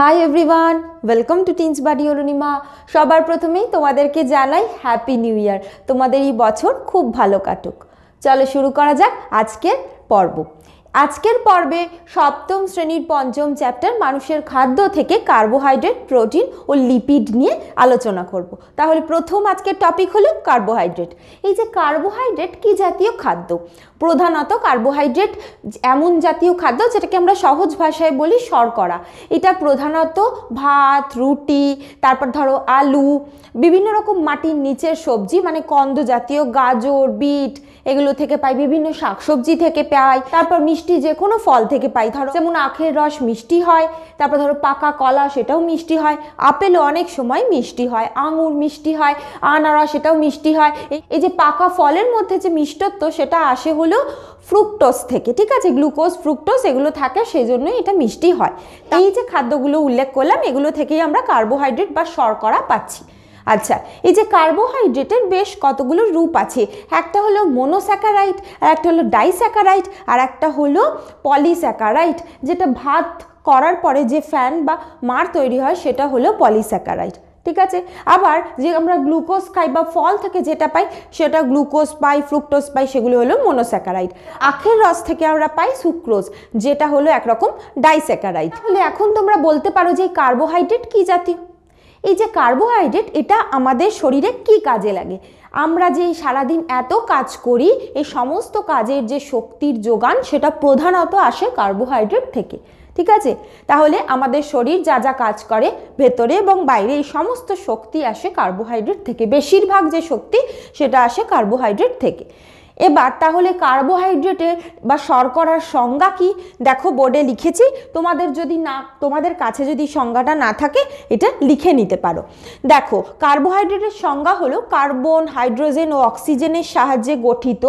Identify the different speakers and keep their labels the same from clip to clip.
Speaker 1: Hi everyone welcome to teens buddy Arunima সবার প্রথমেই তোমাদেরকে জানাই হ্যাপি নিউ ইয়ার তোমাদের এই বছর খুব ভালো কাটুক। চলো শুরু করা যাক আজকের পর্ব। আজকের পর্বে সপ্তম শ্রেণির পঞ্চম চ্যাপ্টার মানুষের খাদ্য থেকে কার্বোহাইড্রেট প্রোটিন ও লিপিড নিয়ে আলোচনা করব। তাহলে প্রথম আজকের টপিক হলো কার্বোহাইড্রেট এই যে কার্বোহাইড্রেট কি জাতীয় খাদ্য? প্রধানত কার্বোহাইড্রেট, এমন জাতীয় খাদ্য যেটাকে আমরা সহজ ভাষায় বলি শর্করা। এটা প্রধানত ভাত, রুটি, তারপর ধরো আলু, বিভিন্ন রকম মাটির নিচের সবজি মানে কন্দ জাতীয় গাজর, বিট, এগুলো থেকে পাই, বিভিন্ন শাকসবজি থেকে পাই। তারপর মিষ্টি যে কোনো ফল থেকে পাই। ধরো যেমন আখের রস মিষ্টি হয়, তারপর ধরো পাকা কলা সেটাও মিষ্টি হয়, আপেলও অনেক সময় মিষ্টি হয়, আঙুর মিষ্টি হয়, আনারস সেটাও মিষ্টি হয়। এই- যে পাকা ফলের মধ্যে যে মিষ্টত্ব সেটা আসে হলো ফ্রুক্টোজ থেকে, ঠিক আছে? গ্লুকোজ ফ্রুক্টোজ এগুলো থাকে সেই জন্যই এটা মিষ্টি হয়। এই যে খাদ্যগুলো উল্লেখ করলাম, এগুলো থেকেই আমরা কার্বোহাইড্রেট বা শর্করা পাচ্ছি। আচ্ছা এই যে কার্বোহাইড্রেটের বেশ কতগুলো রূপ আছে? একটা হলো মোনোস্যাকারাইট আর একটা হলো ডাইস্যাকারাইট আর একটা হলো পলিস্যাকারাইট যেটা ভাত করার পরে যে ফ্যান বা মার তৈরি হয়, সেটা হলো পলিস্যাকারাইট ঠিক আছে? আবার যে আমরা গ্লুকোজ খাই বা ফল থেকে যেটা পাই, সেটা গ্লুকোজ পাই, ফ্রুক্টোজ পাই, সেগুলো হলো মোনোস্যাকারাইড। আখের রস থেকে আমরা পাই সুক্রোজ, যেটা হলো একরকম ডাইস্যাকারাইড। তাহলে এখন তোমরা বলতে পারো যে কার্বোহাইড্রেট কি জাতীয় এই যে কার্বোহাইড্রেট, এটা আমাদের শরীরে কি কাজে লাগে? আমরা যে সারাদিন এত কাজ করি, এই সমস্ত কাজের যে শক্তির যোগান, সেটা প্রধানত আসে কার্বোহাইড্রেট থেকে। ঠিক আছে? তাহলে আমাদের শরীর যা যা কাজ করে ভেতরে এবং বাইরে, এই সমস্ত শক্তি আসে কার্বোহাইড্রেট থেকে। বেশিরভাগ যে শক্তি, সেটা আসে কার্বোহাইড্রেট থেকে। এবার তাহলে কার্বোহাইড্রেটের বা শর্করার সংজ্ঞা কি? দেখো বোর্ডে লিখেছি, তোমাদের যদি না, তোমাদের কাছে যদি সংজ্ঞাটা না থাকে, এটা লিখে নিতে পারো। দেখো কার্বোহাইড্রেটের সংজ্ঞা হলো কার্বন হাইড্রোজেন ও অক্সিজেনের সাহায্যে গঠিত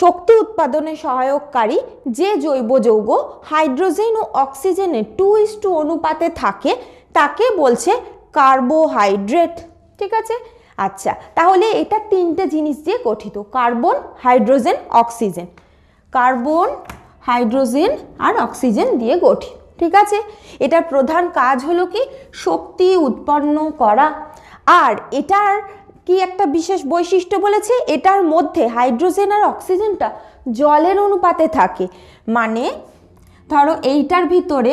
Speaker 1: শক্তি উৎপাদনে সহায়ককারী যে জৈব যৌগ হাইড্রোজেন ও অক্সিজেনের টু ইস টু অনুপাতে থাকে, তাকে বলছে কার্বোহাইড্রেট। ঠিক আছে? আচ্ছা তাহলে এটা তিনটে জিনিস দিয়ে গঠিত, carbon, hydrogen, oxygen. Carbon, hydrogen আর অক্সিজেন দিয়ে গঠিত। ঠিক আছে? এটার প্রধান কাজ হলো কি? শক্তি উৎপন্ন করা। আর এটার কি একটা বিশেষ বৈশিষ্ট্য বলেছে? এটার মধ্যে হাইড্রোজেন আর অক্সিজেনটা জলের অনুপাতে থাকে। মানে ধরো এইটার ভিতরে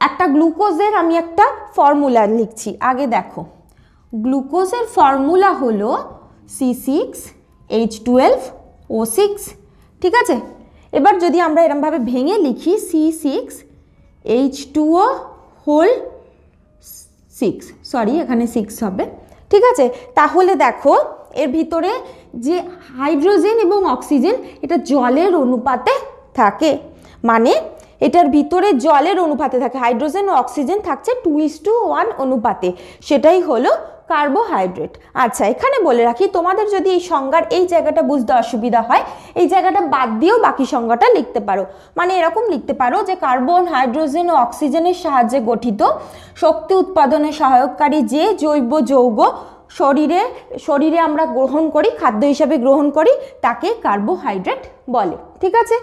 Speaker 1: একটা গ্লুকোজের আমি একটা ফর্মুলা লিখছি। আগে দেখো। গ্লুকোজের ফর্মুলা হলো C six H twelve O six ঠিক আছে? এবার যদি আমরা এরমভাবে ভেঙে লিখি C six H two O whole six sorry এখানে সিক্স হবে। ঠিক আছে? তাহলে দেখো, এর ভিতরে যে হাইড্রোজেন এবং অক্সিজেন, এটা জলের অনুপাতে থাকে। মানে এটার ভিতরে জলের অনুপাতে থাকে, হাইড্রোজেন ও অক্সিজেন থাকছে টু ইস টু ওয়ান অনুপাতে। সেটাই হলো কার্বোহাইড্রেট আচ্ছা এখানে বলে রাখি, তোমাদের যদি এই সংজ্ঞার এই জায়গাটা বুঝতে অসুবিধা হয়, এই জায়গাটা বাদ দিয়েও বাকি সংজ্ঞাটা লিখতে পারো। মানে এরকম লিখতে পারো যে কার্বন হাইড্রোজেন ও অক্সিজেনের সাহায্যে গঠিত শক্তি উৎপাদনে সহায়ককারী যে জৈব যৌগ শরীরে শরীরে আমরা গ্রহণ করি, খাদ্য হিসাবে গ্রহণ করি, তাকে কার্বোহাইড্রেট বলে। ঠিক আছে?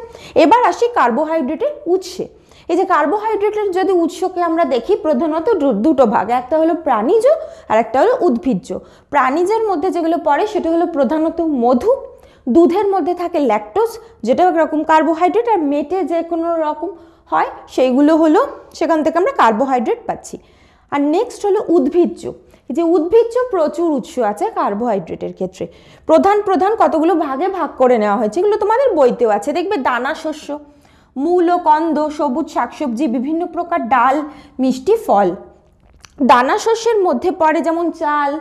Speaker 1: এবার আসি কার্বোহাইড্রেটের উৎসে। এই যে কার্বোহাইড্রেটের যদি উৎসকে আমরা দেখি, প্রধানত দুটো ভাগ, একটা হলো প্রাণীজ আর একটা হলো উদ্ভিজ্জ। প্রাণীজের মধ্যে যেগুলো পড়ে, সেটা হলো প্রধানত মধু, দুধের মধ্যে থাকে ল্যাকটোজ যেটা একরকম কার্বোহাইড্রেট আর মেটে যে কোনো রকম হয়, সেইগুলো হলো, সেখান থেকে আমরা কার্বোহাইড্রেট পাচ্ছি। আর নেক্সট হলো উদ্ভিজ্জ। এই যে উদ্ভিজ্জ প্রচুর উৎস আছে কার্বোহাইড্রেটের ক্ষেত্রে। প্রধান প্রধান কতগুলো ভাগে ভাগ করে নেওয়া হয়েছে, এগুলো তোমাদের বইতেও আছে। দেখবে দানা শস্য মূল ও কন্দ, সবুজ শাকসবজি, বিভিন্ন প্রকার ডাল, মিষ্টি, ফল। দানা শস্যের মধ্যে পড়ে যেমন চাল,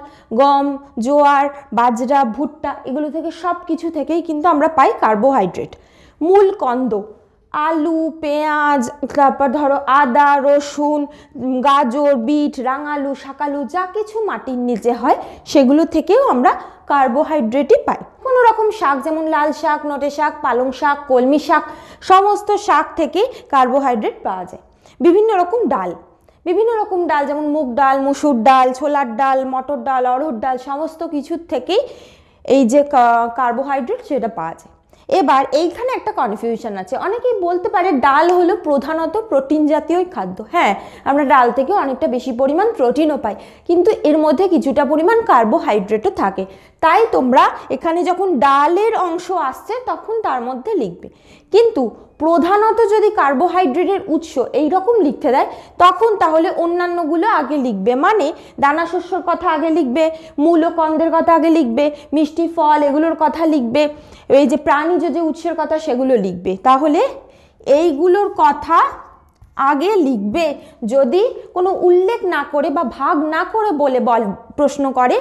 Speaker 1: গম, জোয়ার, বাজরা, ভুট্টা, এগুলো থেকে সব কিছু থেকেই কিন্তু আমরা পাই কার্বোহাইড্রেট মূল কন্দ, আলু, পেঁয়াজ, তারপর ধরো আদা, রসুন গাজর, বিট, রাঙালু, শাকালু, যা কিছু মাটির নিচে হয়, সেগুলো থেকেও আমরা কার্বোহাইড্রেটই পাই। কোনো রকম শাক যেমন লাল শাক, নটে শাক, পালং শাক, কলমি শাক, সমস্ত শাক থেকে কার্বোহাইড্রেট পাওয়া যায়। বিভিন্ন রকম ডাল। বিভিন্ন রকম ডাল যেমন মুগ ডাল, মুসুর ডাল, ছোলার ডাল, মটর ডাল, অড়হর ডাল, সমস্ত কিছুর থেকেই এই যে কার্বোহাইড্রেট সেটা পাওয়া যায়। এবার এইখানে একটা কনফিউশন আছে। অনেকেই বলতে পারে ডাল হলো প্রধানত প্রোটিন জাতীয় খাদ্য। হ্যাঁ আমরা ডাল থেকে অনেকটা বেশি পরিমাণ প্রোটিনও পাই। কিন্তু এর মধ্যে কিছুটা পরিমাণ কার্বোহাইড্রেটও থাকে। তাই তোমরা এখানে যখন ডালের অংশ আসছে, তখন তার মধ্যে লিখবে। কিন্তু প্রধানত যদি কার্বোহাইড্রেটের উৎস এই রকম লিখতে দেয়, তখন তাহলে অন্যান্যগুলো আগে লিখবে। মানে দানা শস্যর কথা আগে লিখবে মূল ও কন্দের কথা আগে লিখবে, মিষ্টি ফল এগুলোর কথা লিখবে, এই যে প্রাণীজ যে উৎসের কথা সেগুলো লিখবে। তাহলে এইগুলোর কথা আগে লিখবে, যদি কোনো উল্লেখ না করে বা ভাগ না করে বলে বল, প্রশ্ন করে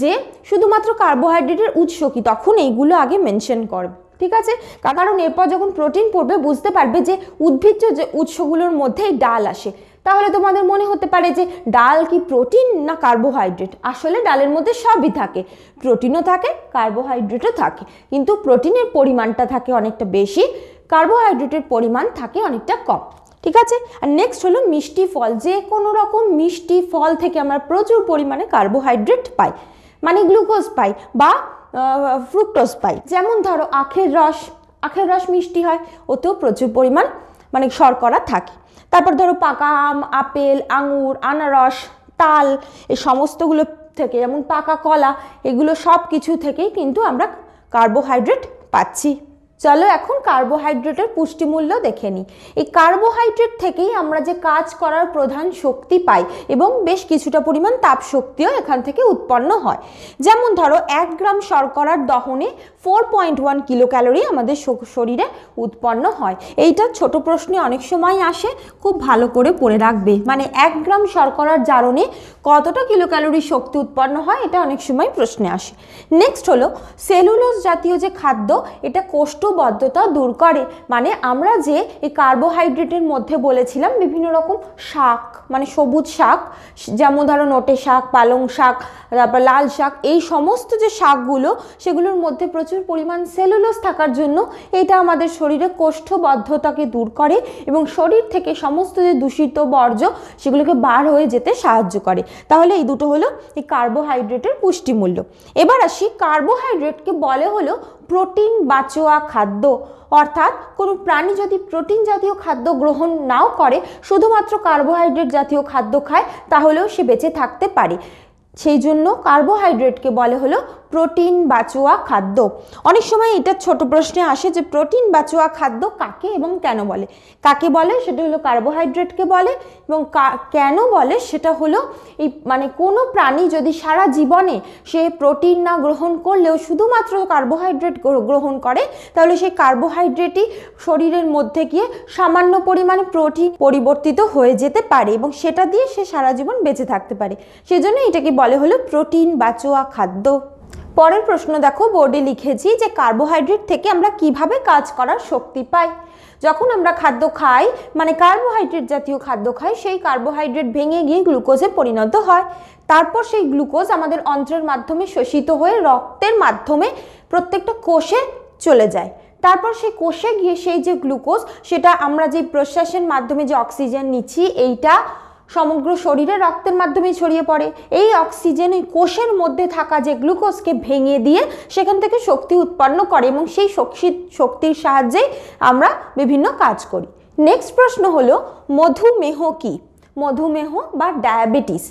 Speaker 1: যে শুধুমাত্র কার্বোহাইড্রেটের উৎস কি, তখন এইগুলো আগে মেনশন করবে। ঠিক আছে? কারণ এরপর যখন প্রোটিন পড়বে, বুঝতে পারবে যে উদ্ভিজ্জ যে উৎসগুলোর মধ্যেই ডাল আসে। তাহলে তোমাদের মনে হতে পারে যে ডাল কি প্রোটিন না কার্বোহাইড্রেট আসলে ডালের মধ্যে সবই থাকে। প্রোটিনও থাকে কার্বোহাইড্রেটও থাকে। কিন্তু প্রোটিনের পরিমাণটা থাকে অনেকটা বেশি কার্বোহাইড্রেটের পরিমাণ থাকে অনেকটা কম। ঠিক আছে? আর নেক্সট হলো মিষ্টি ফল। যে কোনো রকম মিষ্টি ফল থেকে আমরা প্রচুর পরিমাণে কার্বোহাইড্রেট পাই। মানে গ্লুকোজ পাই বা ফ্রুক্টোজ পাই। যেমন ধরো, আখের রস আখের রস মিষ্টি হয়, ওতেও প্রচুর পরিমাণ মানে শর্করা থাকে। তারপর ধরো পাকা আম আপেল, আঙুর, আনারস, তাল, এই সমস্তগুলো থেকে, যেমন পাকা কলা, এগুলো সব কিছু থেকেই কিন্তু আমরা কার্বোহাইড্রেট পাচ্ছি। চলো এখন কার্বোহাইড্রেটের পুষ্টিমূল্য দেখে নিই। এই কার্বোহাইড্রেট থেকেই আমরা যে কাজ করার প্রধান শক্তি পাই এবং বেশ কিছুটা পরিমাণ তাপ শক্তিও এখান থেকে উৎপন্ন হয়। যেমন ধরো, এক গ্রাম শর্করার দহনে four point one kilo calorie আমাদের শরীরে উৎপন্ন হয়। এইটা ছোট প্রশ্নে অনেক সময় আসে, খুব ভালো করে পড়ে রাখবে। মানে এক গ্রাম শর্করার জারণে কতটা কিলো ক্যালোরি শক্তি উৎপন্ন হয়, এটা অনেক সময় প্রশ্নে আসে। নেক্সট হলো সেলুলোজ জাতীয় যে খাদ্য, এটা কোষ্ঠবদ্ধতা দূর করে। মানে আমরা যে এই কার্বোহাইড্রেটের মধ্যে বলেছিলাম, বিভিন্ন রকম শাক মানে সবুজ শাক, যেমন ধরো নোটে শাক, পালং শাক, তারপর লাল শাক, এই সমস্ত যে শাকগুলো, সেগুলোর মধ্যে প্রচুর পরিমাণ সেলুলোস থাকার জন্য এটা আমাদের শরীরে কোষ্ঠবদ্ধতাকে দূর করে এবং শরীর থেকে সমস্ত যে দূষিত বর্জ্য, সেগুলোকে বার হয়ে যেতে সাহায্য করে। তাহলে এই দুটো হলো এই কার্বোহাইড্রেটের পুষ্টিমূল্য। এবার আসি কার্বোহাইড্রেটকে বলে হলো প্রোটিন বাঁচোয়া খাদ্য, অর্থাৎ কোনো প্রাণী যদি প্রোটিন জাতীয় খাদ্য গ্রহণ নাও করে, শুধুমাত্র কার্বোহাইড্রেট জাতীয় খাদ্য খায়, তাহলেও সে বেঁচে থাকতে পারে। সেই জন্য কার্বোহাইড্রেটকে বলে হলো প্রোটিন বাচোয়া খাদ্য? অনেক সময় এটা ছোট প্রশ্নে আসে যে প্রোটিন বাচোয়া খাদ্য কাকে এবং কেন বলে? কাকে বলে? সেটা হলো কার্বোহাইড্রেটকে বলে এবং কেন বলে? সেটা হলো এই মানে কোনো প্রাণী যদি সারা জীবনে সে প্রোটিন না গ্রহণ করলেও শুধুমাত্র কার্বোহাইড্রেট গ্রহণ করে, তাহলে সেই কার্বোহাইড্রেটই শরীরের মধ্যে গিয়ে সামান্য পরিমাণে প্রোটিন পরিবর্তিত হয়ে যেতে পারে এবং সেটা দিয়ে সে সারা জীবন বেঁচে থাকতে পারে। সেজন্য এটাকে বলে হলো প্রোটিন বাচোয়া খাদ্য। পরের প্রশ্ন দেখো, বোর্ডে লিখেছি যে কার্বোহাইড্রেট থেকে আমরা কীভাবে কাজ করার শক্তি পাই? যখন আমরা খাদ্য খাই মানে কার্বোহাইড্রেট জাতীয় খাদ্য খাই, সেই কার্বোহাইড্রেট ভেঙে গিয়ে গ্লুকোজে পরিণত হয়। তারপর সেই গ্লুকোজ আমাদের অন্ত্রের মাধ্যমে শোষিত হয়ে রক্তের মাধ্যমে প্রত্যেকটা কোষে চলে যায়। তারপর সেই কোষে গিয়ে সেই যে গ্লুকোজ, সেটা আমরা যে প্রশ্বাসের মাধ্যমে যে অক্সিজেন নিচ্ছি, এইটা সমগ্র শরীরে রক্তের মাধ্যমে ছড়িয়ে পড়ে। এই অক্সিজেন ওই কোষের মধ্যে থাকা যে গ্লুকোজকে ভেঙে দিয়ে সেখান থেকে শক্তি উৎপন্ন করে এবং সেই শক্তি, শক্তির সাহায্যেই আমরা বিভিন্ন কাজ করি। নেক্সট প্রশ্ন হলো, মধুমেহ কি? মধুমেহ বা ডায়াবেটিস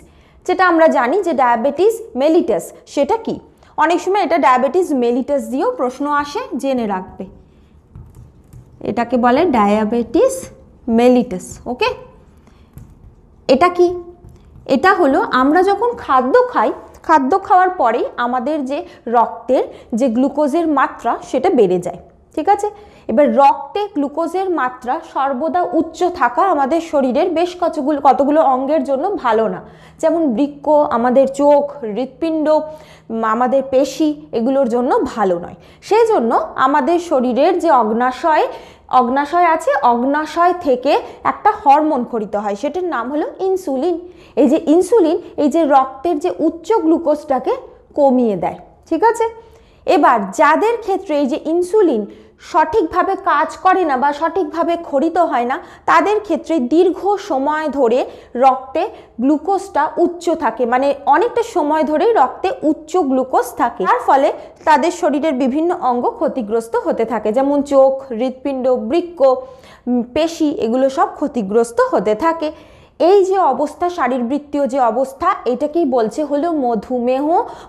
Speaker 1: যেটা আমরা জানি যে ডায়াবেটিস মেলিটাস সেটা কি? অনেক সময় এটা ডায়াবেটিস মেলিটাস দিয়েও প্রশ্ন আসে, জেনে রাখবে। এটাকে বলে ডায়াবেটিস মেলিটাস ওকে এটা কি? এটা হলো আমরা যখন খাদ্য খাই, খাদ্য খাওয়ার পরেই আমাদের যে রক্তের যে গ্লুকোজের মাত্রা সেটা বেড়ে যায়, ঠিক আছে? এবার রক্তে গ্লুকোজের মাত্রা সর্বদা উচ্চ থাকা আমাদের শরীরের বেশ কতগুলো কতগুলো অঙ্গের জন্য ভালো না। যেমন বৃক্ষ আমাদের চোখ, হৃৎপিণ্ড আমাদের পেশি এগুলোর জন্য ভালো নয়। সেই জন্য আমাদের শরীরের যে অগ্নাশয় অগ্নাশয় আছে, অগ্নাশয় থেকে একটা হরমোন খরিত হয়, সেটার নাম হলো ইনসুলিন। এই যে ইনসুলিন, এই যে রক্তের যে উচ্চ গ্লুকোজটাকে কমিয়ে দেয়, ঠিক আছে? এবার যাদের ক্ষেত্রে এই যে ইনসুলিন সঠিকভাবে কাজ করে না বা সঠিকভাবে খরিত হয় না, তাদের ক্ষেত্রে দীর্ঘ সময় ধরে রক্তে গ্লুকোজটা উচ্চ থাকে। মানে অনেকটা সময় ধরেই রক্তে উচ্চ গ্লুকোজ থাকে। তার ফলে তাদের শরীরের বিভিন্ন অঙ্গ ক্ষতিগ্রস্ত হতে থাকে, যেমন চোখ, হৃৎপিণ্ড, বৃক্ক পেশি, এগুলো সব ক্ষতিগ্রস্ত হতে থাকে। এই যে অবস্থা, শারীরবৃত্তীয় যে অবস্থা, এটাকেই বলছে হলো মধুমেহ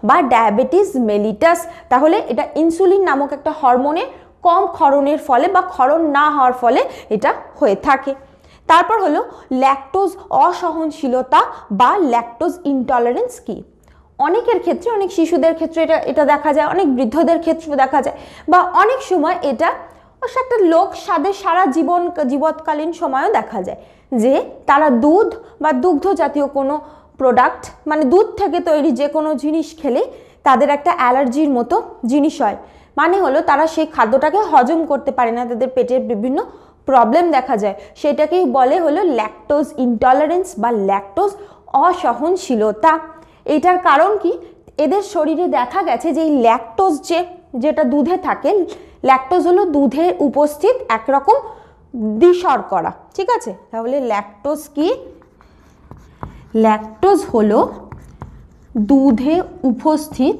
Speaker 1: বা ডায়াবেটিস মেলিটাস। তাহলে এটা ইনসুলিন নামক একটা হরমোনের কম ক্ষরণের ফলে বা ক্ষরণ না হওয়ার ফলে এটা হয়ে থাকে। তারপর হলো ল্যাকটোজ অসহনশীলতা বা ল্যাকটোজ ইনটলারেন্স কি? অনেকের ক্ষেত্রে, অনেক শিশুদের ক্ষেত্রে এটা এটা দেখা যায়, অনেক বৃদ্ধদের ক্ষেত্রে দেখা যায় বা অনেক সময় এটা একটা লোক স্বাদের সারা জীবন, জীবৎকালীন সময়ও দেখা যায় যে তারা দুধ বা দুগ্ধ জাতীয় কোনো প্রোডাক্ট মানে দুধ থেকে তৈরি যে কোনো জিনিস খেলে তাদের একটা অ্যালার্জির মতো জিনিস হয়। মানে হলো তারা সেই খাদ্যটাকে হজম করতে পারে না, তাদের পেটের বিভিন্ন প্রবলেম দেখা যায়। সেটাকেই বলে হলো ল্যাকটোজ ইনটলারেন্স বা ল্যাকটোজ অসহনশীলতা। এটার কারণ কি? এদের শরীরে দেখা গেছে যে এই ল্যাকটোজ যে, যেটা দুধে থাকে ল্যাকটোজ হলো দুধে উপস্থিত একরকম দ্বিশর্করা, ঠিক আছে? তাহলে ল্যাকটোজ কি? ল্যাকটোজ হলো দুধে উপস্থিত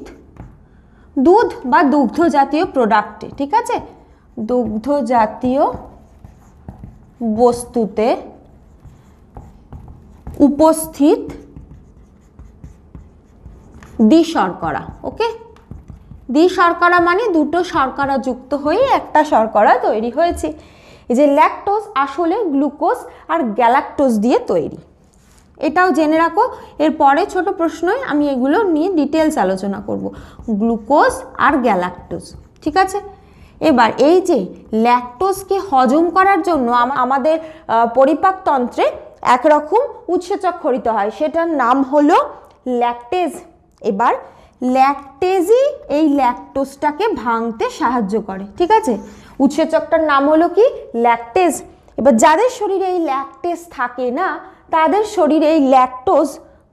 Speaker 1: দুধ বা দুগ্ধ জাতীয় প্রোডাক্টে ঠিক আছে? দুগ্ধ জাতীয় বস্তুতে উপস্থিত দ্বি শর্করা ওকে দ্বি শর্করা মানে দুটো শর্করা যুক্ত হয়ে একটা শর্করা তৈরি হয়েছে। এই যে ল্যাকটোজ আসলে গ্লুকোজ আর গ্যালাক্টোজ দিয়ে তৈরি। এটাও জেনে রাখো। এর পরে ছোট প্রশ্নই আমি এগুলো নিয়ে ডিটেলস আলোচনা করব। গ্লুকোজ আর গ্যালাক্টোজ, ঠিক আছে? এবার এই যে ল্যাকটোজকে হজম করার জন্য আমাদের পরিপাকতন্ত্রে একরকম উৎসেচক খরিত হয়। সেটার নাম হলো ল্যাকটেজ এবার ল্যাকটেজই এই ল্যাকটোজটাকে ভাঙতে সাহায্য করে, ঠিক আছে? উৎসেচকটার নাম হলো কি? ল্যাকটেজ এবার যাদের শরীরে এই ল্যাকটেজ থাকে না তাদের শরীরে এই ল্যাকটোজ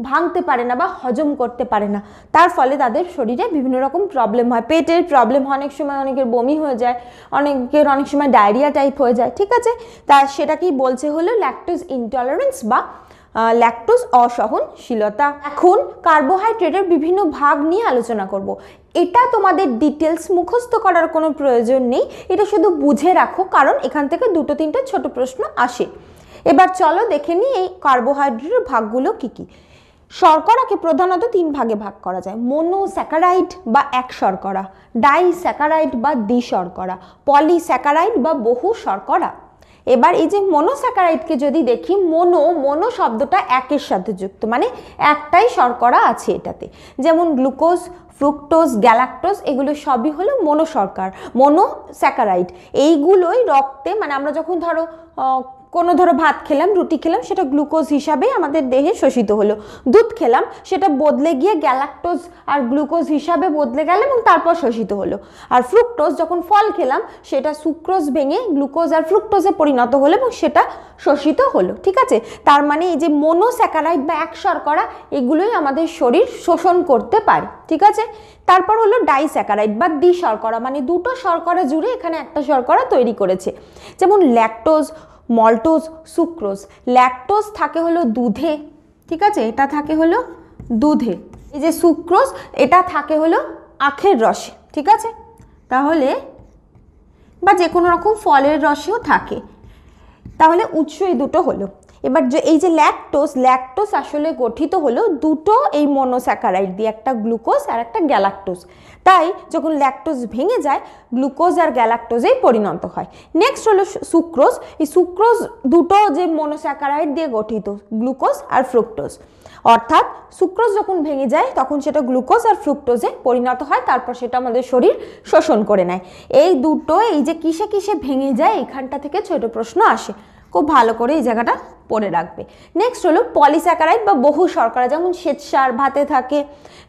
Speaker 1: ভাঙতে পারে না বা হজম করতে পারে না। তার ফলে তাদের শরীরে বিভিন্ন রকম প্রবলেম হয়। পেটের প্রবলেম হয়, অনেক সময় অনেকের বমি হয়ে যায়, অনেকের অনেক সময় ডায়রিয়া টাইপ হয়ে যায়, ঠিক আছে? তা সেটাকেই বলছে হলো ল্যাকটোজ ইনটলারেন্স বা ল্যাকটোজ অসহনশীলতা। এখন কার্বোহাইড্রেটের বিভিন্ন ভাগ নিয়ে আলোচনা করব। এটা তোমাদের ডিটেলস মুখস্থ করার কোনো প্রয়োজন নেই। এটা শুধু বুঝে রাখো, কারণ এখান থেকে দুটো তিনটে ছোট প্রশ্ন আসে। এবার চলো দেখে নিই এই কার্বোহাইড্রেটের ভাগগুলো কি কি। শর্করাকে প্রধানত তিন ভাগে ভাগ করা যায় মোনোস্যাকারাইড বা এক শর্করা ডাইস্যাকারাইড বা দ্বিশর্করা পলিস্যাকারাইড বা বহু শর্করা। এবার এই যে মনোস্যাকারাইডকে যদি দেখি মনো মনো শব্দটা একের সাথে যুক্ত মানে একটাই শর্করা আছে এটাতে। যেমন গ্লুকোজ ফ্রুক্টোজ গ্যালাক্টোজ এগুলো সবই হলো মনোশর্কর মনোস্যাকারাইড এইগুলোই রক্তে মানে আমরা যখন ধরো কোনো ধরো ভাত খেলাম, রুটি খেলাম, সেটা গ্লুকোজ হিসাবে আমাদের দেহে শোষিত হলো। দুধ খেলাম, সেটা বদলে গিয়ে গ্যালাক্টোজ আর গ্লুকোজ হিসাবে বদলে গেল এবং তারপর শোষিত হলো। আর ফ্রুক্টোজ, যখন ফল খেলাম, সেটা সুক্রোজ ভেঙে গ্লুকোজ আর ফ্রুক্টোজে পরিণত হলো এবং সেটা শোষিত হলো, ঠিক আছে? তার মানে এই যে মোনোস্যাকারাইড বা এক শর্করা এগুলোই আমাদের শরীর শোষণ করতে পারে, ঠিক আছে? তারপর হলো ডাইস্যাকারাইড বা দ্বি শর্করা মানে দুটো শর্করা জুড়ে এখানে একটা শর্করা তৈরি করেছে। যেমন ল্যাকটোজ মল্টোজ, সুক্রোজ। ল্যাকটোজ থাকে হলো দুধে, ঠিক আছে? এটা থাকে হলো দুধে। এই যে সুক্রোজ, এটা থাকে হলো আখের রসে, ঠিক আছে? তাহলে বা যে কোনো রকম ফলের রসেও থাকে। তাহলে উৎস এই দুটো হলো। এবার যে এই যে ল্যাকটোস ল্যাকটোস আসলে গঠিত হলো দুটো এই মনোস্যাকারাইড দিয়ে, একটা গ্লুকোজ আর একটা গ্যালাক্টোজ তাই যখন ল্যাকটোস ভেঙে যায় গ্লুকোজ আর গ্যালাক্টোজেই পরিণত হয়। নেক্সট হলো সুক্রোজ এই সুক্রোজ দুটো যে মনোস্যাকারাইড দিয়ে গঠিত গ্লুকোজ আর ফ্রুক্টোজ অর্থাৎ সুক্রোজ যখন ভেঙে যায়, তখন সেটা গ্লুকোজ আর ফ্রুক্টোজে পরিণত হয়, তারপর সেটা আমাদের শরীর শোষণ করে নেয়। এই দুটো, এই যে কিসে কিসে ভেঙে যায়, এখানটা থেকে ছোট প্রশ্ন আসে। খুব ভালো করে এই জায়গাটা পড়ে রাখবে। নেক্সট হলো পলিস্যাকারাইড বা বহু শর্করা, যেমন শ্বেতসার ভাতে থাকে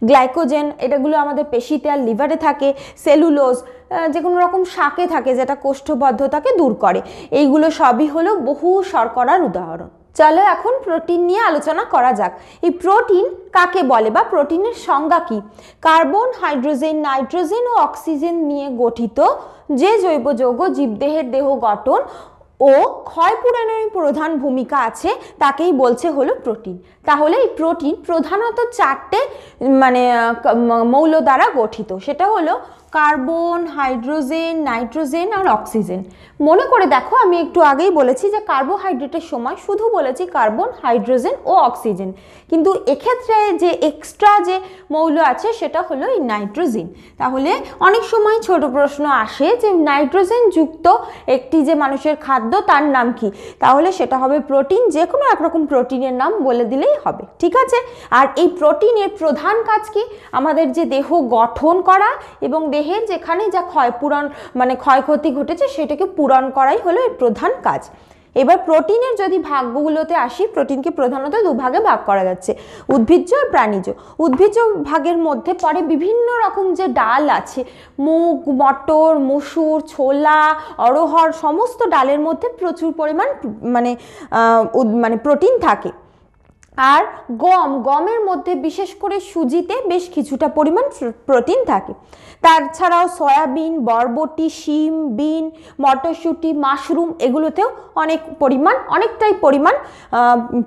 Speaker 1: গ্লাইকোজেন এটাগুলো আমাদের পেশিতে আর লিভারে থাকে সেলুলোজ যে কোনো রকম শাকে থাকে যেটা কোষ্ঠবদ্ধতাকে দূর করে। এইগুলো সবই হলো বহু শর্করার উদাহরণ। চলো এখন প্রোটিন নিয়ে আলোচনা করা যাক। এই প্রোটিন কাকে বলে বা প্রোটিনের সংজ্ঞা কি? কার্বন হাইড্রোজেন নাইট্রোজেন ও অক্সিজেন নিয়ে গঠিত যে জৈব যৌগ জীবদেহের দেহ গঠন ও ক্ষয় পূরণের প্রধান ভূমিকা আছে, তাকেই বলছে হলো প্রোটিন। তাহলে এই প্রোটিন প্রধানত চারটে মানে মৌল দ্বারা গঠিত। সেটা হলো কার্বন, হাইড্রোজেন, নাইট্রোজেন আর অক্সিজেন। মনে করে দেখো, আমি একটু আগেই বলেছি যে কার্বোহাইড্রেটের সময় শুধু বলেছি কার্বন, হাইড্রোজেন ও অক্সিজেন। কিন্তু এক্ষেত্রে যে এক্সট্রা যে মৌল আছে, সেটা হলো এই নাইট্রোজেন। তাহলে অনেক সময় ছোট প্রশ্ন আসে যে নাইট্রোজেন যুক্ত একটি যে মানুষের খাদ্য, তার নাম কি? তাহলে সেটা হবে প্রোটিন যে কোনো একরকম প্রোটিনের নাম বলে দিলেই হবে, ঠিক আছে? আর এই প্রোটিনের প্রধান কাজ কি? আমাদের যে দেহ গঠন করা এবং দেহের যেখানে যা ক্ষয়পূরণ মানে ক্ষয়ক্ষতি ঘটেছে সেটাকে পূরণ করাই হলো এর প্রধান কাজ। এবার প্রোটিনের যদি ভাগগুলোতে আসি, প্রোটিনকে প্রধানত দুভাগে ভাগ করা যাচ্ছে। উদ্ভিজ্জ আর প্রাণীজ। উদ্ভিজ্জ ভাগের মধ্যে পরে বিভিন্ন রকম যে ডাল আছে, মুগ, মটর, মসুর, ছোলা অরহর সমস্ত ডালের মধ্যে প্রচুর পরিমাণ মানে মানে প্রোটিন থাকে। আর গম, গমের মধ্যে বিশেষ করে সুজিতে বেশ কিছুটা পরিমাণ প্রোটিন থাকে। তাছাড়াও সয়াবিন, বরবটি, শিম, বিন, মটরশুঁটি, মাশরুম এগুলোতেও অনেক পরিমাণ, অনেকটাই পরিমাণ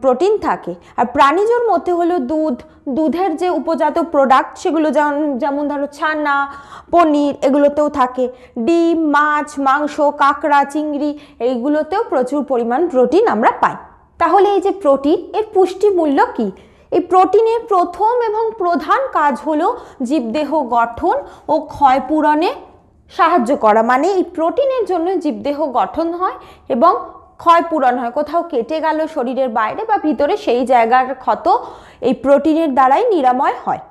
Speaker 1: প্রোটিন থাকে। আর প্রাণীজর মধ্যে হলো দুধ। দুধের যে উপজাত প্রোডাক্ট সেগুলো যেমন যেমন ধরো ছানা, পনির এগুলোতেও থাকে। ডিম, মাছ, মাংস, কাঁকড়া, চিংড়ি এইগুলোতেও প্রচুর পরিমাণ প্রোটিন আমরা পাই। তাহলে এই যে প্রোটিন এর পুষ্টি মূল্য কী? এই প্রোটিনের প্রথম এবং প্রধান কাজ হলো জীবদেহ গঠন ও ক্ষয়পূরণে সাহায্য করা। মানে এই প্রোটিনের জন্য জীবদেহ গঠন হয় এবং ক্ষয়পূরণ হয়। কোথাও কেটে গেল শরীরের বাইরে বা ভিতরে, সেই জায়গার ক্ষত এই প্রোটিনের দ্বারাই নিরাময় হয়।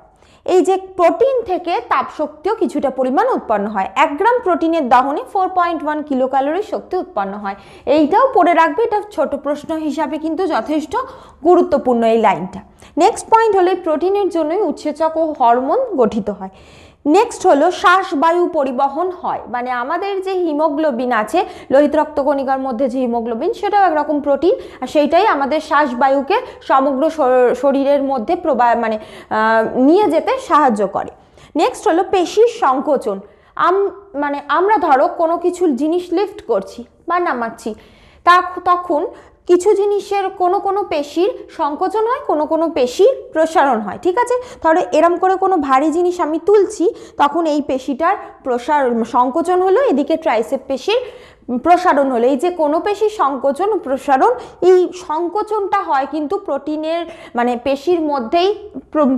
Speaker 1: এই যে প্রোটিন থেকে তাপশক্তিও কিছুটা পরিমাণ উৎপন্ন হয়। এক গ্রাম প্রোটিনের দহনে four point one kilo calorie শক্তি উৎপন্ন হয়। এইটাও পড়ে রাখবে, এটা ছোট প্রশ্ন হিসাবে কিন্তু যথেষ্ট গুরুত্বপূর্ণ এই লাইনটা। নেক্সট পয়েন্ট হলে প্রোটিনের জন্যই উৎসেচক ও হরমোন গঠিত হয়। নেক্সট হলো শ্বাসবায়ু পরিবহন হয়। মানে আমাদের যে হিমোগ্লোবিন আছে, লোহিত রক্তকণিকার মধ্যে যে হিমোগ্লোবিন, সেটাও একরকম প্রোটিন। আর সেইটাই আমাদের শ্বাসবায়ুকে সমগ্র শরীরের মধ্যে প্রবা মানে নিয়ে যেতে সাহায্য করে। নেক্সট হলো পেশির সংকোচন। আম মানে আমরা ধরো কোনো কিছু জিনিস লিফট করছি বা নামাচ্ছি, তা তখন কিছু জিনিসের কোনো কোনো পেশির সংকোচন হয়, কোনো কোনো পেশির প্রসারণ হয়, ঠিক আছে? তাহলে এরম করে কোনো ভারী জিনিস আমি তুলছি, তখন এই পেশিটার প্রসার, সংকোচন হলো, এদিকে ট্রাইসেপ পেশির প্রসারণ হলো। এই যে কোনো পেশির সংকোচন, প্রসারণ, এই সংকোচনটা হয় কিন্তু প্রোটিনের মানে পেশির মধ্যেই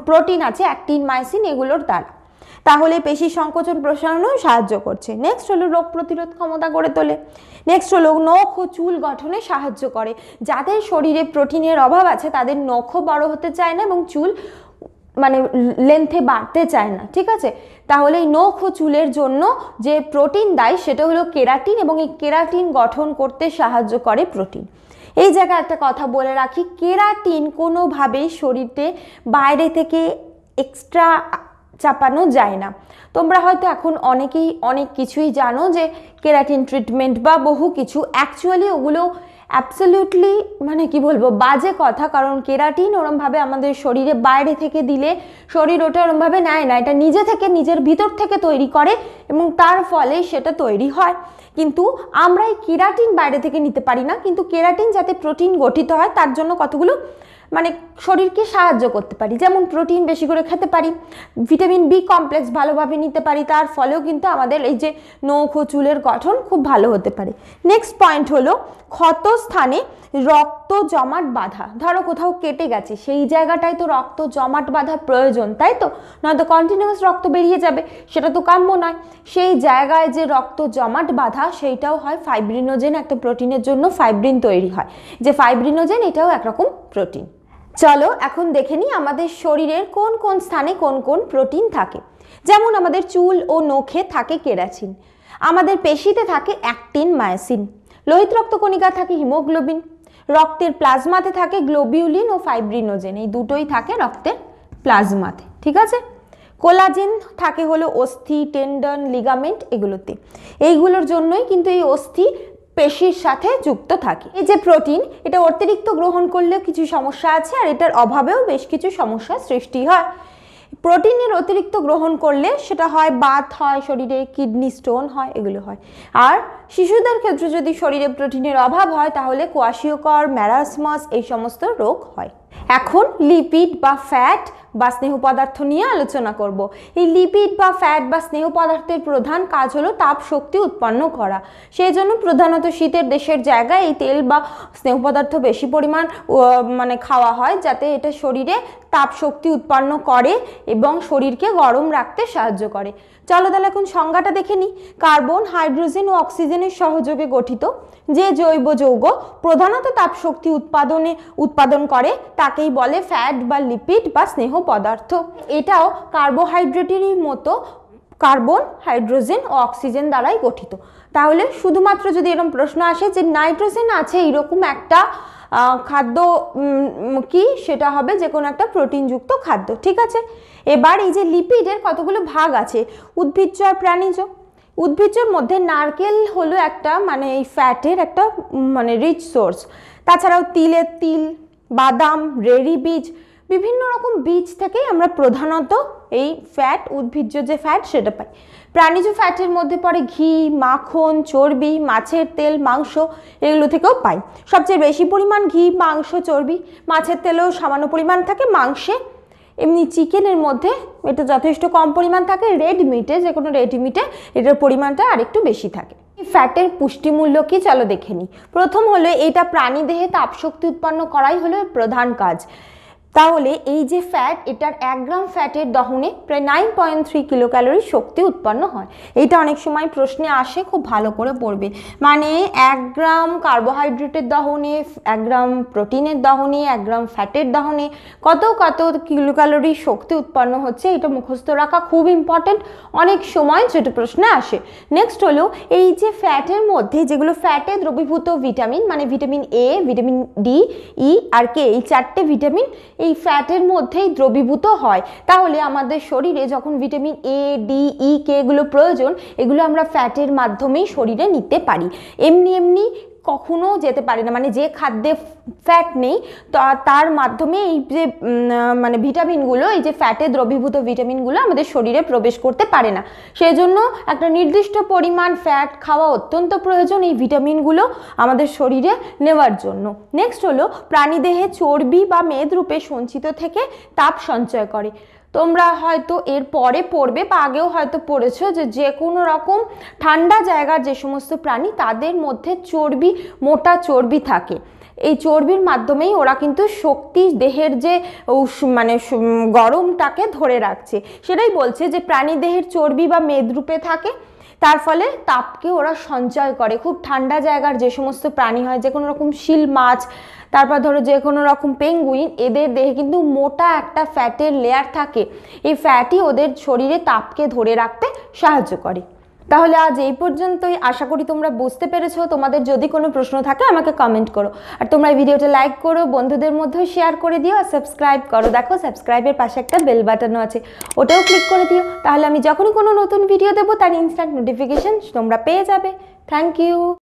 Speaker 1: প্রোটিন আছে, অ্যাক্টিন মাইসিন এগুলোর দ্বারা। তাহলে পেশি সংকোচন প্রসারণেও সাহায্য করছে। নেক্সট হলো রোগ প্রতিরোধ ক্ষমতা গড়ে তোলে। নেক্সট হলো নখ ও চুল গঠনে সাহায্য করে। যাদের শরীরে প্রোটিনের অভাব আছে, তাদের নখও বড় হতে চায় না এবং চুল মানে লেন্থে বাড়তে চায় না, ঠিক আছে? তাহলে এই নখ ও চুলের জন্য যে প্রোটিন দেয়, সেটা হলো কেরাটিন এবং এই কেরাটিন গঠন করতে সাহায্য করে প্রোটিন। এই জায়গায় একটা কথা বলে রাখি, কেরাটিন কোনোভাবেই শরীরে বাইরে থেকে এক্সট্রা চাপানো যায় না। তোমরা হয়তো এখন অনেকেই অনেক কিছুই জানো যে কেরাটিন ট্রিটমেন্ট বা বহু কিছু। অ্যাকচুয়ালি ওগুলো অ্যাবসলিউটলি মানে কি বলব, বাজে কথা। কারণ কেরাটিন ওরমভাবে আমাদের শরীরে বাইরে থেকে দিলে শরীর ওটা ওরমভাবে নেয় না। এটা নিজে থেকে, নিজের ভিতর থেকে তৈরি করে এবং তার ফলে সেটা তৈরি হয়। কিন্তু আমরা এই কেরাটিন বাইরে থেকে নিতে পারি না। কিন্তু কেরাটিন যাতে প্রোটিন গঠিত হয়, তার জন্য কতগুলো মানে শরীরকে সাহায্য করতে পারি, যেমন প্রোটিন বেশি করে খেতে পারি ভিটামিন বি কমপ্লেক্স ভালোভাবে নিতে পারি, তার ফলেও কিন্তু আমাদের এই যে নখ ও চুলের গঠন খুব ভালো হতে পারে। নেক্সট পয়েন্ট হলো ক্ষত স্থানে রক্ত জমাট বাঁধা। ধরো কোথাও কেটে গেছে, সেই জায়গাটায় তো রক্ত জমাট বাঁধা প্রয়োজন, তাই তো? নয়তো কন্টিনিউয়াস রক্ত বেরিয়ে যাবে, সেটা তো কাম্য নয়। সেই জায়গায় যে রক্ত জমাট বাঁধা, সেইটাও হয় ফাইব্রিনোজেন একটা প্রোটিনের জন্য ফাইব্রিন তৈরি হয়। যে ফাইব্রিনোজেন এটাও একরকম প্রোটিন চলো এখন দেখে নিই আমাদের শরীরের কোন কোন স্থানে কোন কোন প্রোটিন থাকে। যেমন আমাদের চুল ও নখে থাকে কেরাচিন আমাদের পেশিতে থাকে অ্যাক্টিন মায়াসিন, লোহিত রক্তকণিকা থাকে হিমোগ্লোবিন, রক্তের প্লাজমাতে থাকে গ্লোবিউলিন ও ফাইব্রিনোজেন, এই দুটোই থাকে রক্তের প্লাজমাতে, ঠিক আছে? কোলাজেন থাকে হলো অস্থি, টেন্ডন, লিগামেন্ট এগুলোতে। এইগুলোর জন্যই কিন্তু এই অস্থি পেশির সাথে যুক্ত থাকে। এই যে প্রোটিন, এটা অতিরিক্ত গ্রহণ করলেও কিছু সমস্যা আছে আর এটার অভাবেও বেশ কিছু সমস্যার সৃষ্টি হয়। প্রোটিনের অতিরিক্ত গ্রহণ করলে সেটা হয় বাত হয় শরীরে, কিডনি স্টোন হয়, এগুলো হয়। আর শিশুদের ক্ষেত্রে যদি শরীরে প্রোটিনের অভাব হয়, তাহলে কোয়াশিওকর ম্যারাসমাস এই সমস্ত রোগ হয়। এখন লিপিড বা ফ্যাট বা স্নেহ পদার্থ নিয়ে আলোচনা করব। এই লিপিড বা ফ্যাট বা স্নেহ পদার্থের প্রধান কাজ হলো তাপ শক্তি উৎপন্ন করা। সেই জন্য প্রধানত শীতের দেশের জায়গায় এই তেল বা স্নেহ পদার্থ বেশি পরিমাণ মানে খাওয়া হয় যাতে এটা শরীরে তাপ শক্তি উৎপন্ন করে এবং শরীরকে গরম রাখতে সাহায্য করে। চলো তাহলে এখন সংজ্ঞাটা দেখে নিই কার্বন, হাইড্রোজেন ও অক্সিজেনের সহযোগে গঠিত যে জৈব যৌগ প্রধানত তাপশক্তি উৎপাদনে উৎপাদন করে, তাকেই বলে ফ্যাট বা লিপিড বা স্নেহ পদার্থ। এটাও কার্বোহাইড্রেটেরই মতো কার্বন, হাইড্রোজেন ও অক্সিজেন দ্বারাই গঠিত। তাহলে শুধুমাত্র যদি এরকম প্রশ্ন আসে যে নাইট্রোজেন আছে এরকম একটা খাদ্য কি? সেটা হবে যে কোনো একটা প্রোটিনযুক্ত খাদ্য, ঠিক আছে? এবার এই যে লিপিডের কতগুলো ভাগ আছে? উদ্ভিজ্জ আর প্রাণীজ। উদ্ভিজ্জর মধ্যে নারকেল হলো একটা মানে এই ফ্যাটের একটা মানে রিচ সোর্স তাছাড়াও তিলের তিল, বাদাম রেড়ি বীজ বিভিন্ন রকম বীজ থেকেই আমরা প্রধানত এই ফ্যাট উদ্ভিজ্জ যে ফ্যাট সেটা পাই। প্রাণীজ ফ্যাটের মধ্যে পড়ে ঘি, মাখন, চর্বি, মাছের তেল, মাংস এগুলো থেকেও পাই। সবচেয়ে বেশি পরিমাণ ঘি, মাংস, চর্বি, মাছের তেলেও সামান্য পরিমাণ থাকে, মাংসে। এমনি চিকেনের মধ্যে এটা যথেষ্ট কম পরিমাণ থাকে রেড মিটে যে কোনো রেড মিটে এটার পরিমাণটা আরেকটু বেশি থাকে। ফ্যাটের পুষ্টিমূল্য কি চলো দেখে নিই। প্রথম হলো এটা প্রাণী দেহে তাপশক্তি উৎপন্ন করাই হলো প্রধান কাজ। তাহলে এই যে ফ্যাট এটার এক গ্রাম ফ্যাটের দহনে প্রায় nine point three kilo calorie শক্তি উৎপন্ন হয়। এটা অনেক সময় প্রশ্নে আসে, খুব ভালো করে পড়বে। মানে এক গ্রাম কার্বোহাইড্রেটের দহনে, এক গ্রাম প্রোটিনের দহনে, এক গ্রাম ফ্যাটের দহনে কত কত কিলো ক্যালোরি শক্তি উৎপন্ন হচ্ছে এটা মুখস্থ রাখা খুব ইম্পর্টেন্ট অনেক সময় যেটা প্রশ্নে আসে। নেক্সট হলো, এই যে ফ্যাটের মধ্যে যেগুলো ফ্যাটে দ্রবীভূত ভিটামিন মানে vitamin A vitamin D E R K এই চারটে ভিটামিন এই ফ্যাটের মধ্যেই দ্রবীভূত হয়। তাহলে আমাদের শরীরে যখন ভিটামিন এ ডি ই কে এগুলো প্রয়োজন, এগুলো আমরা ফ্যাটের মাধ্যমেই শরীরে নিতে পারি। এমনি এমনি কখনো যেতে পারে না। মানে যে খাদ্যে ফ্যাট নেই তার মাধ্যমে এই যে মানে ভিটামিনগুলো, এই যে ফ্যাটে দ্রবীভূত ভিটামিনগুলো আমাদের শরীরে প্রবেশ করতে পারে না। সেই জন্য একটা নির্দিষ্ট পরিমাণ ফ্যাট খাওয়া অত্যন্ত প্রয়োজন এই ভিটামিনগুলো আমাদের শরীরে নেওয়ার জন্য। নেক্সট হলো, প্রাণীদেহে চর্বি বা মেদ রূপে সঞ্চিত থেকে তাপ সঞ্চয় করে। তোমরা হয়তো এর পরে পড়বে বা আগেও হয়তো পড়েছো যে যে কোনো রকম ঠান্ডা জায়গার যে সমস্ত প্রাণী, তাদের মধ্যে চর্বি, মোটা চর্বি থাকে। এই চর্বির মাধ্যমেই ওরা কিন্তু শক্তি, দেহের যে মানে গরমটাকে ধরে রাখছে। সেটাই বলছে যে প্রাণী দেহের চর্বি বা মেদরূপে থাকে। তার ফলে তাপকে ওরা সঞ্চয় করে। খুব ঠান্ডা জায়গার যে সমস্ত প্রাণী হয়, যে কোনো রকম শিল মাছ, তারপর ধরো যে কোনো রকম পেঙ্গুইন এদের দেহে কিন্তু মোটা একটা ফ্যাটের লেয়ার থাকে। এই ফ্যাটই ওদের শরীরে তাপকে ধরে রাখতে সাহায্য করে। তাহলে আজ এই পর্যন্তই। আশা করি তোমরা বুঝতে পেরেছ। তোমাদের যদি কোনো প্রশ্ন থাকে, আমাকে কমেন্ট করো। আর তোমরা এই ভিডিওটা লাইক করো, বন্ধুদের মধ্যেও শেয়ার করে দিও আর সাবস্ক্রাইব করো। দেখো সাবস্ক্রাইবের পাশে একটা বেল বাটনও আছে। ওটাও ক্লিক করে দিও। তাহলে আমি যখনই কোনো নতুন ভিডিও দেবো, তার ইনস্ট্যান্ট নোটিফিকেশান তোমরা পেয়ে যাবে। Thank you